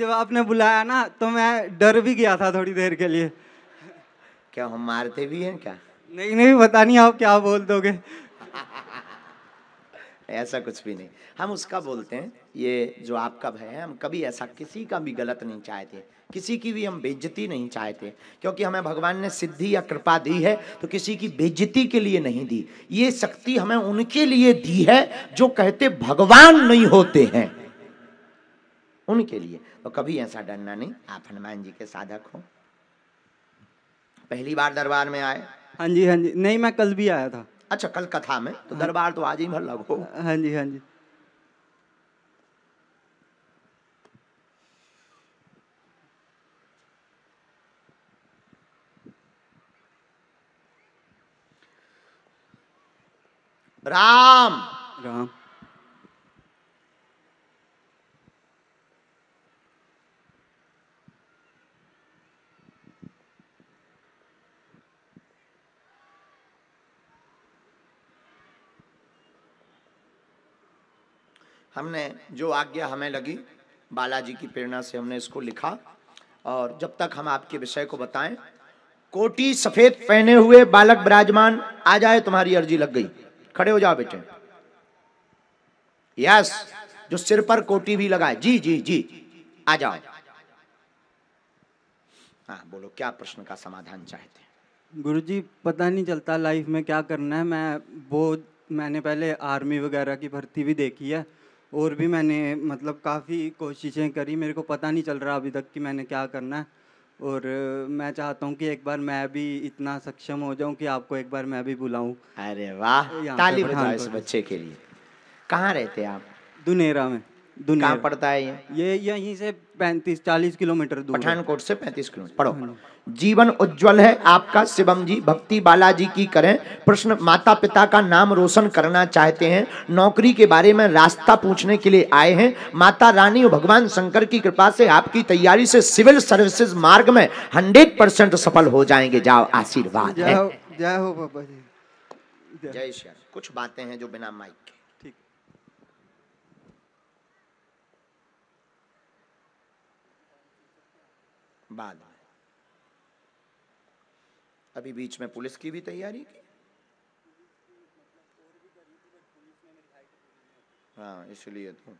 जब आपने बुलाया ना तो मैं डर भी गया था थोड़ी देर के लिए। क्या हम मारते भी हैं क्या? नहीं नहीं पता नहीं आप क्या बोल दोगे। ऐसा कुछ भी नहीं। हम उसका बोलते हैं ये जो आपका भय है हम कभी ऐसा किसी का भी गलत नहीं चाहते। किसी की भी हम बेज्जती नहीं चाहते क्योंकि हमें भगवान ने सिद्धि या कृपा दी है तो किसी की बेज्जती के लिए नहीं दी। ये शक्ति हमें उनके लिए दी है जो कहते भगवान नहीं होते हैं। उनके लिए। तो कभी ऐसा डरना नहीं आप हनुमान जी के साधक हो। पहली बार दरबार में आए? हाँ जी हाँ जी। नहीं मैं कल भी आया था। अच्छा कल कथा में? तो दरबार तो आज ही भर लगो हाँ जी हाँ जी। राम! राम। हमने जो आज्ञा हमें लगी, बालाजी की प्रेरणा से हमने इसको लिखा। और जब तक हम आपके विषय को बताएँ, कोटी सफ़ेद पहने हुए बालक विराजमान, आ जाए तुम्हारी अर्जी लग गई। खड़े हो जाओ बेटे। यस, जो सिर पर कोटी भी लगाए। जी जी जी, आ जाओ। हाँ बोलो, क्या प्रश्न का समाधान चाहते हैं? गुरुजी, पता नहीं चलता लाइफ में क्या करना है। मैं वो, मैंने पहले आर्मी वगैरह की भर्ती भी देखी है। और भी मैंने मतलब काफ़ी कोशिशें करी। मेरे को पता नहीं चल रहा अभी तक कि मैंने क्या करना है। और मैं चाहता हूँ कि एक बार मैं भी इतना सक्षम हो जाऊँ कि आपको एक बार मैं भी बुलाऊँ। अरे वाह ताली बजाओ इस बच्चे के लिए। कहाँ रहते हैं आप? दुनेरा में। कहाँ पड़ता है ये? ये यहीं से पैंतीस चालीस किलोमीटर दूर पठानकोट से 35 किलोमीटर। पढ़ो। जीवन उज्जवल है आपका शिवम जी भक्ति बालाजी की करें। प्रश्न माता पिता का नाम रोशन करना चाहते हैं। नौकरी के बारे में रास्ता पूछने के लिए आए हैं। माता रानी और भगवान शंकर की कृपा से आपकी तैयारी से सिविल सर्विसेज़ मार्ग में 100 परसेंट सफल हो जाएँगे। जाओ आशीर्वाद जय है जय बाबा जी। जय। श्री कुछ बातें हैं जो बिना माइक। बाद में। अभी बीच में पुलिस की भी तैयारी की? हाँ इसलिए तो।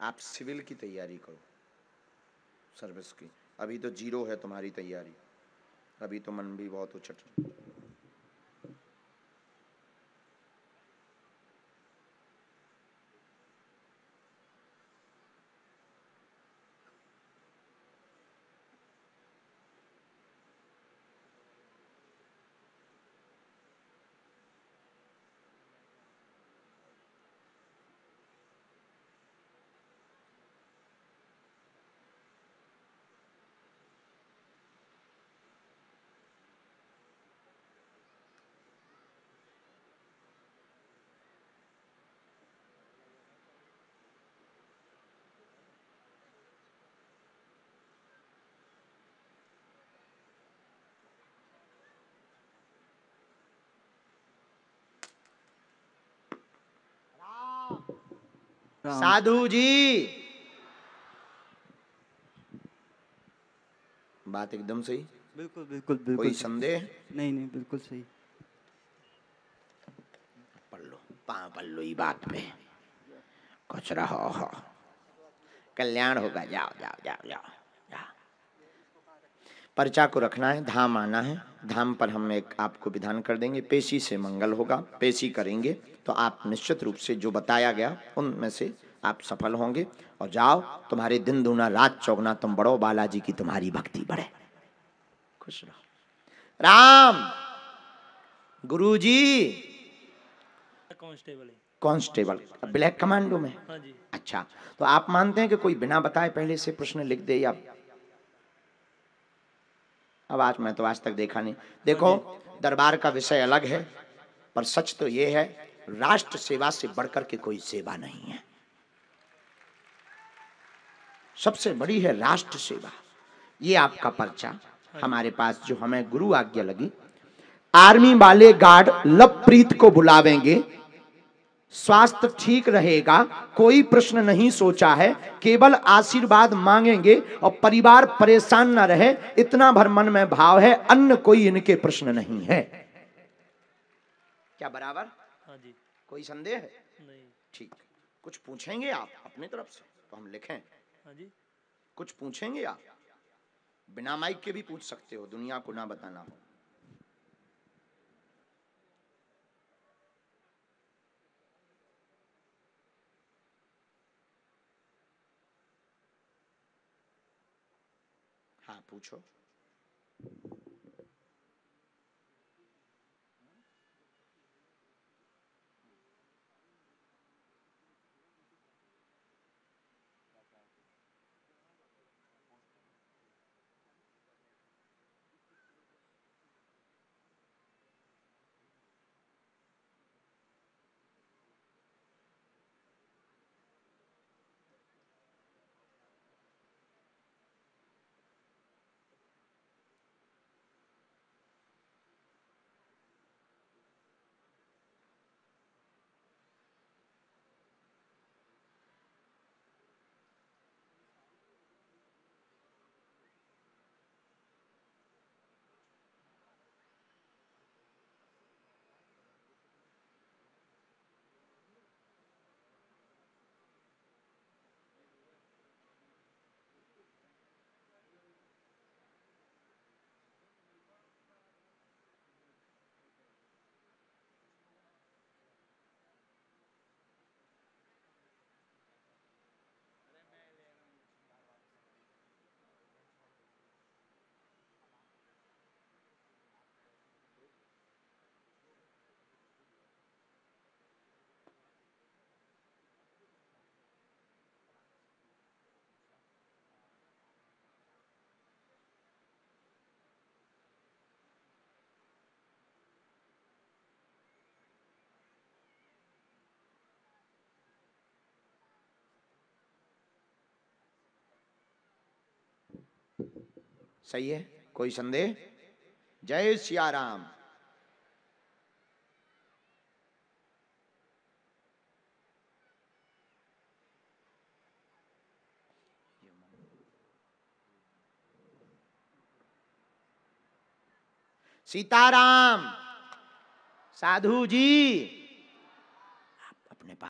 आप सिविल की तैयारी करो, सर्विस की। अभी तो ज़ीरो है तुम्हारी तैयारी। अभी तो मन भी बहुत उछट साधु जी। बात एकदम सही? बिल्कुल बिल्कुल बिल्कुल कोई संदेह? नहीं नहीं बिल्कुल सही। पढ़ लो पाँव पढ़ लो ये बात पे। कुछ रहो हो। कल्याण होगा जाओ जाओ जाओ जाओ। पर्चा को रखना है धाम आना है। धाम पर हम एक आपको विधान कर देंगे। पेशी से मंगल होगा। पेशी करेंगे तो आप निश्चित रूप से जो बताया गया उनमें से आप सफल होंगे। और जाओ तुम्हारे दिन दूना रात चौगना तुम बढ़ो बालाजी की तुम्हारी भक्ति बढ़े। खुश रहो। राम! गुरुजी! कांस्टेबल है। कांस्टेबल ब्लैक कमांडो में? हाँ जी। अच्छा तो आप मानते हैं कि कोई बिना बताए पहले से प्रश्न लिख दे या अब आज मैं तो आज तक देखा नहीं। देखो। दरबार का विषय अलग है पर सच तो ये है राष्ट्र सेवा से बढ़कर के कोई सेवा नहीं है। सबसे बड़ी है राष्ट्र सेवा। ये आपका पर्चा हमारे पास जो हमें गुरु आज्ञा लगी। आर्मी वाले गार्ड लवप्रीत को बुलावेंगे स्वास्थ्य ठीक रहेगा कोई प्रश्न नहीं सोचा है केवल आशीर्वाद मांगेंगे और परिवार परेशान ना रहे इतना भर मन में भाव है अन्य कोई इनके प्रश्न नहीं है। क्या बराबर? हाँ जी। कोई संदेह है? नहीं। ठीक। कुछ पूछेंगे आप अपनी तरफ़ से तो हम लिखें। हाँ जी। कुछ पूछेंगे आप? बिना माइक के भी पूछ सकते हो दुनिया को ना बताना हो। हाँ पूछो सही है? कोई संदेह? जय सिया राम सीताराम साधु जी।